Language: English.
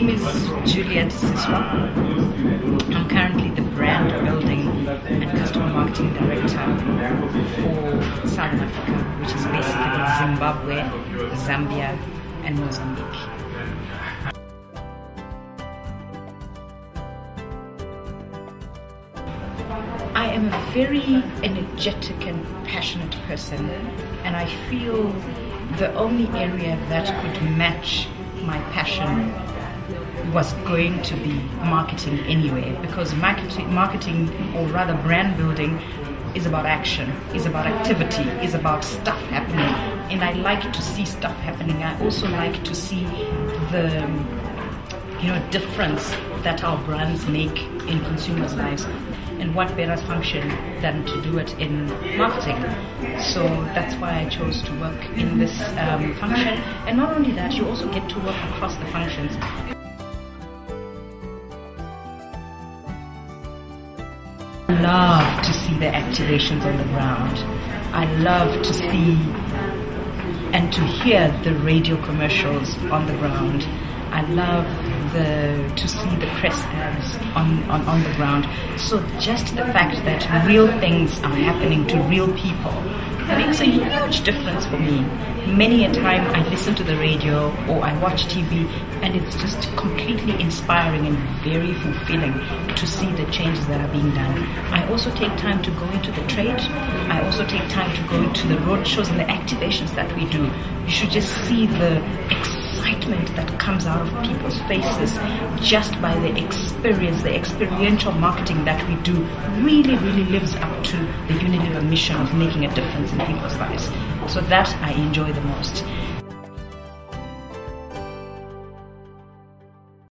name is Juliet Siswa. I'm currently the brand building and customer marketing director for Southern Africa, which is basically Zimbabwe, Zambia, and Mozambique. I am a very energetic and passionate person, and I feel the only area that could match my passion was going to be marketing anyway because marketing, marketing or rather brand building is about action is about activity is about stuff happening. And i like to see stuff happening. I also like to see the you know difference that our brands make in consumers lives and what better function than to do it in marketing. So that's why i chose to work in this um, function. And not only that you also get to work across the functions love to see the activations on the ground. I love to see and to hear the radio commercials on the ground. I love the to see the press ads on, on, on the ground. So just the fact that real things are happening to real people makes a huge difference for me. Many a time I listen to the radio or I watch TV and it's just completely inspiring and very fulfilling to see the changes that are being done. I also take time to go into the trade. I also take time to go into the road shows and the activations that we do. You should just see the excitement that comes out of people's faces just by the experience, the experiential marketing that we do really, really lives up to the Unilever mission of making a difference in people's lives. So that I enjoy the most.